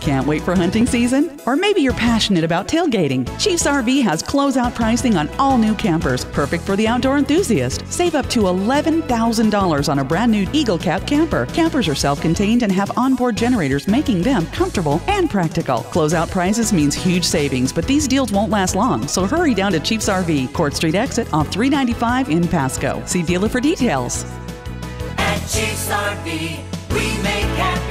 Can't wait for hunting season? Or maybe you're passionate about tailgating. Chiefs RV has closeout pricing on all new campers, perfect for the outdoor enthusiast. Save up to $11,000 on a brand new Eagle Cap camper. Campers are self contained and have onboard generators, making them comfortable and practical. Closeout prices means huge savings, but these deals won't last long, so hurry down to Chiefs RV, Court Street exit off 395 in Pasco. See dealer for details. At Chiefs RV, we make happy.